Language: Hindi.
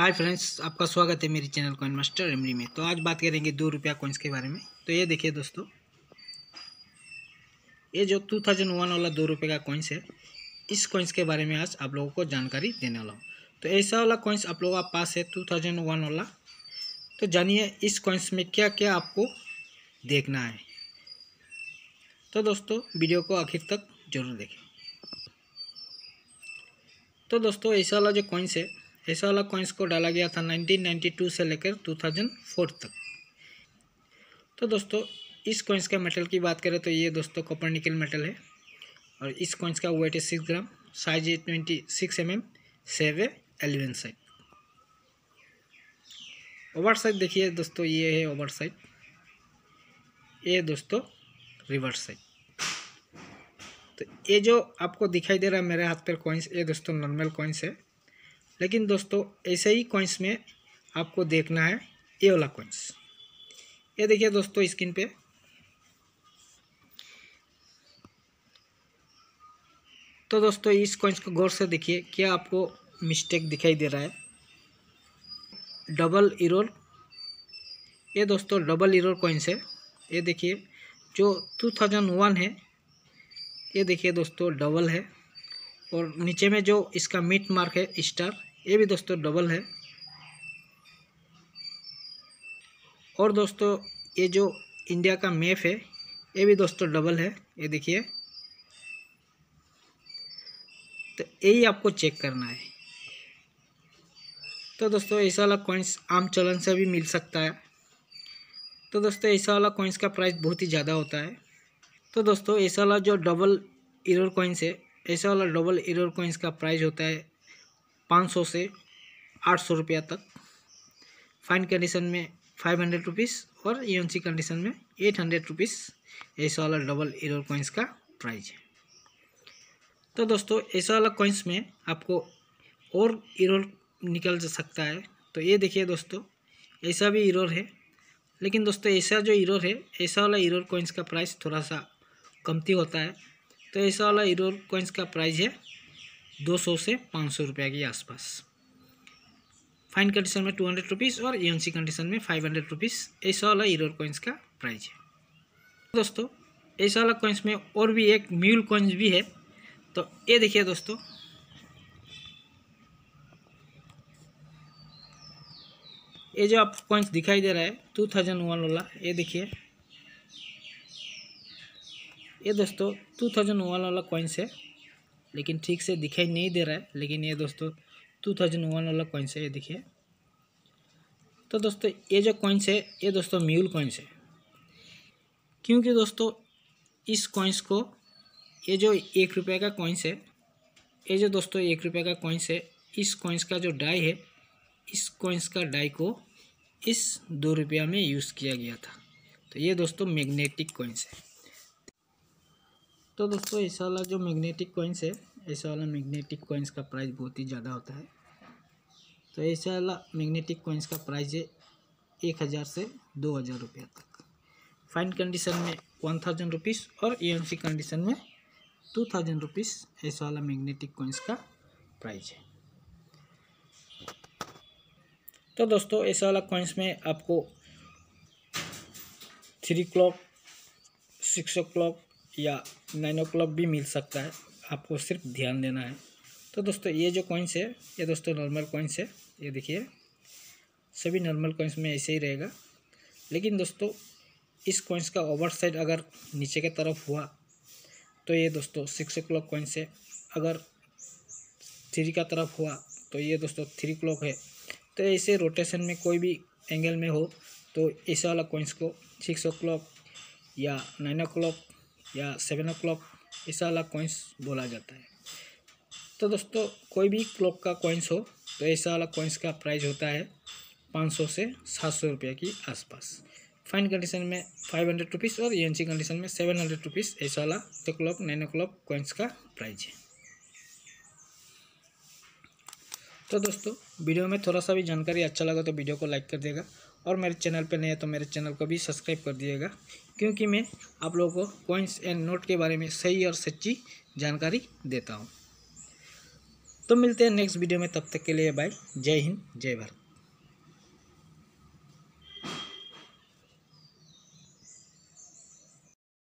हाय फ्रेंड्स आपका स्वागत है मेरी चैनल कॉइन मास्टर एमरी में। तो आज बात करेंगे दो रुपया कॉइन्स के बारे में। तो ये देखिए दोस्तों, ये जो टू थाउज़ेंड वन वाला दो रुपये का कॉइन्स है, इस कॉइन्स के बारे में आज आप लोगों को जानकारी देने वाला हूँ। तो ऐसा वाला कॉइन्स आप लोगों का पास है टू थाउज़ेंड वन वाला। तो जानिए इस कॉइन्स में क्या क्या आपको देखना है। तो दोस्तों, वीडियो को आखिर तक ज़रूर देखें। तो दोस्तों, ऐसा वाला जो कॉइन्स है ऐसा वाला कॉइन्स को डाला गया था 1992 से लेकर 2004 तक। तो दोस्तों, इस कॉइन्स का मेटल की बात करें तो ये दोस्तों कॉपर निकल मेटल है और इस कॉइन्स का वेट है सिक्स ग्राम साइज़ है ट्वेंटी सिक्स एम एम सेव है एलिवन साइड ओवर साइड देखिए दोस्तों, ये है ओवर साइड ये दोस्तों रिवर्स साइड तो ये जो आपको दिखाई दे रहा है मेरे हाथ पर कॉइन्स ये दोस्तों नॉर्मल कॉइन्स है। लेकिन दोस्तों, ऐसे ही कॉइन्स में आपको देखना है ये वाला कॉइन्स ये देखिए दोस्तों स्क्रीन पे। तो दोस्तों, इस कॉइन्स को गौर से देखिए, क्या आपको मिस्टेक दिखाई दे रहा है। डबल इरोर ये दोस्तों डबल इरोर कॉइन्स है। ये देखिए, जो 2001 है, ये देखिए दोस्तों डबल है। और नीचे में जो इसका मिट मार्क है स्टार ये भी दोस्तों डबल है। और दोस्तों, ये जो इंडिया का मैप है, ये भी दोस्तों डबल है। ये देखिए। तो यही आपको चेक करना है। तो दोस्तों ऐसा वाला कॉइन्स आम चलन से भी मिल सकता है। तो दोस्तों ऐसा वाला कॉइन्स का प्राइस बहुत ही ज़्यादा होता है। तो दोस्तों ऐसा वाला जो डबल इरोर कॉइन्स है ऐसा वाला डबल इरोर कॉइन्स का प्राइस होता है पाँच सौ से आठ सौ रुपया तक। फाइन कंडीशन में फाइव हंड्रेड रुपीज़ और ई कंडीशन में एट हंड्रेड रुपीज़ ऐसा वाला डबल इरोर कॉइन्स का प्राइस है। तो दोस्तों ऐसा वाला कॉइन्स में आपको और इरोर निकल जा सकता है। तो ये देखिए दोस्तों, ऐसा भी इरोर है। लेकिन दोस्तों, ऐसा जो इरोर है, ऐसा वाला इरोर कॉइन्स का प्राइस थोड़ा सा कमती होता है। तो ऐसा वाला इरोर कॉइन्स का प्राइस है दो सौ से पाँच सौ रुपये के आसपास। फाइन कंडीशन में टू हंड्रेड रुपीज़ और ई e कंडीशन में फाइव हंड्रेड रुपीज़ ऐसा वाला ईरोर कॉइन्स का प्राइस है। दोस्तों ऐसा वाला कॉइन्स में और भी एक म्यूल कॉइन्स भी है। तो ये देखिए दोस्तों। ये जो आप कॉइन्स दिखाई दे रहा है टू थाउज़ेंड वन वाला, ये देखिए। ये दोस्तों टू थाउज़ेंड वन वाला कॉइन्स है। लेकिन ठीक से दिखाई नहीं दे रहा है। लेकिन ये दोस्तों टू थाउज़ेंड वन वाला कॉइन्स है ये देखिए। तो दोस्तों, ये जो कॉइन्स है ये दोस्तों म्यूल कॉइन्स है क्योंकि दोस्तों, इस कॉइन्स को, ये जो एक रुपये का कॉइन्स है ये जो दोस्तों एक रुपये का कॉइन्स है इस कॉइन्स का जो डाई है, इस कॉइन्स का डाई को इस दो रुपया में यूज़ किया गया था। तो ये दोस्तों मैग्नेटिक कॉइन्स है तो दोस्तों ऐसा वाला जो मैग्नेटिक कॉइन्स है ऐसा वाला मैग्नेटिक कॉइन्स का प्राइस बहुत ही ज़्यादा होता है। तो ऐसा वाला मैग्नेटिक कॉइन्स का प्राइस है एक हज़ार से दो हज़ार रुपया तक। फाइन कंडीशन में वन थाउज़ेंड रुपीज़ और ई e कंडीशन में टू थाउज़ेंड रुपीज़ ऐसा वाला मैग्नेटिक कॉइन्स का प्राइस है। तो दोस्तों ऐसा वाला कॉइन्स में आपको three clock six o'clock या नाइन ओ क्लॉक भी मिल सकता है। आपको सिर्फ़ ध्यान देना है। तो दोस्तों, ये जो कॉइन्स है, ये दोस्तों नॉर्मल कॉइन्स है। ये देखिए, सभी नॉर्मल कॉइन्स में ऐसे ही रहेगा। लेकिन दोस्तों, इस कॉइन्स का ओवर साइड अगर नीचे की तरफ़ हुआ तो ये दोस्तों सिक्स ओ क्लॉक कॉइन्स है। अगर थ्री का तरफ़ हुआ तो ये दोस्तों थ्री क्लॉक है। तो ऐसे रोटेशन में कोई भी एंगल में हो तो ऐसा वाला कॉइन्स को सिक्स ओ क्लॉक या नाइन ओ क्लॉक या सेवन ओ क्लॉक, ऐसा वाला कॉइन्स बोला जाता है। तो दोस्तों, कोई भी क्लॉक का कॉइन्स हो तो ऐसा वाला कॉइन्स का प्राइस होता है पाँच सौ से सात सौ रुपये की आसपास। फाइन कंडीशन में फाइव हंड्रेड रुपीज़ और ई कंडीशन में सेवन हंड्रेड रुपीज़ ऐसा वाला तो clock nine o'clock coins का प्राइस है। तो दोस्तों, वीडियो में थोड़ा सा भी जानकारी अच्छा लगा तो वीडियो को लाइक कर देगा। और मेरे चैनल पर है तो मेरे चैनल को भी सब्सक्राइब कर दिएगा क्योंकि मैं आप लोगों को कॉइन्स एंड नोट के बारे में सही और सच्ची जानकारी देता हूँ। तो मिलते हैं नेक्स्ट वीडियो में, तब तक के लिए बाय जय हिंद, जय भारत।